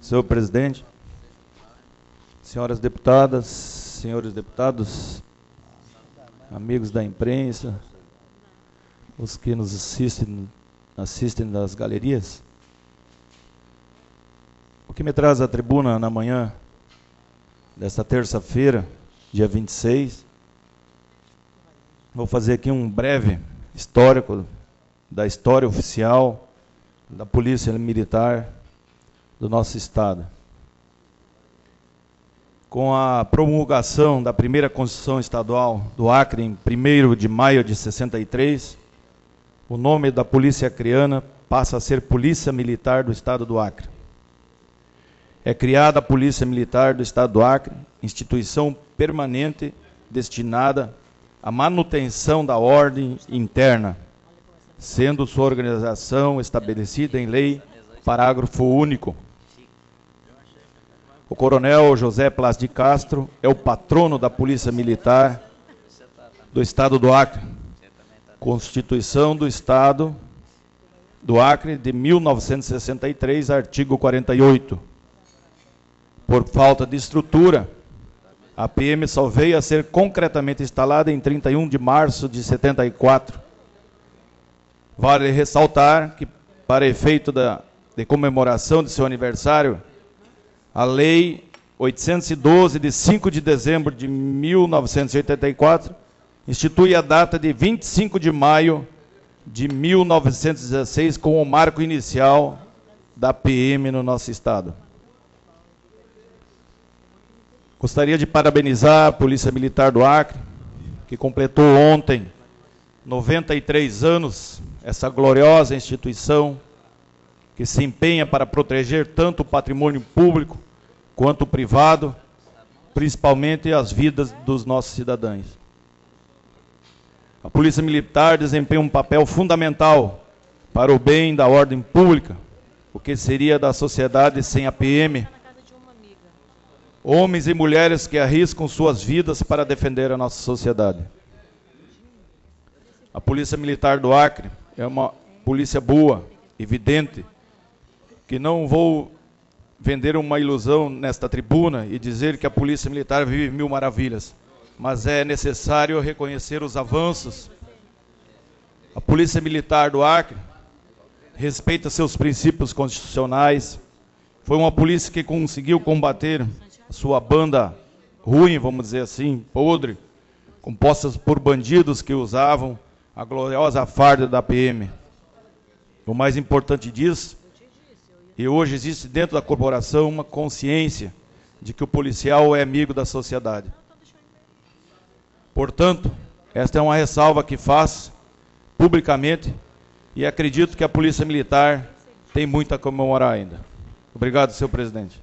Senhor presidente, senhoras deputadas, senhores deputados, amigos da imprensa, os que nos assistem, assistem das galerias. O que me traz à tribuna na manhã desta terça-feira, dia 26, vou fazer aqui um breve histórico da história oficial da Polícia Militar do nosso Estado. Com a promulgação da primeira Constituição Estadual do Acre, em 1 de maio de 63, o nome da Polícia Acreana passa a ser Polícia Militar do Estado do Acre. É criada a Polícia Militar do Estado do Acre, instituição permanente destinada à manutenção da ordem interna, sendo sua organização estabelecida em lei, parágrafo único. O coronel José Plas de Castro é o patrono da Polícia Militar do Estado do Acre. Constituição do Estado do Acre de 1963, artigo 48. Por falta de estrutura, a PM só veio a ser concretamente instalada em 31 de março de 74. Vale ressaltar que, para efeito da, de comemoração de seu aniversário, a Lei 812, de 5 de dezembro de 1984, institui a data de 25 de maio de 1916 como o marco inicial da PM no nosso Estado. Gostaria de parabenizar a Polícia Militar do Acre, que completou ontem 93 anos, essa gloriosa instituição que se empenha para proteger tanto o patrimônio público quanto privado, principalmente as vidas dos nossos cidadãos. A Polícia Militar desempenha um papel fundamental para o bem da ordem pública, o que seria da sociedade sem a PM. Homens e mulheres que arriscam suas vidas para defender a nossa sociedade. A Polícia Militar do Acre é uma polícia boa, evidente, que não vou vender uma ilusão nesta tribuna e dizer que a Polícia Militar vive mil maravilhas, mas é necessário reconhecer os avanços. A Polícia Militar do Acre respeita seus princípios constitucionais. Foi uma polícia que conseguiu combater sua banda ruim, vamos dizer assim, podre, compostas por bandidos que usavam a gloriosa farda da PM. O mais importante disso e hoje existe dentro da corporação uma consciência de que o policial é amigo da sociedade. Portanto, esta é uma ressalva que faço publicamente e acredito que a Polícia Militar tem muito a comemorar ainda. Obrigado, senhor presidente.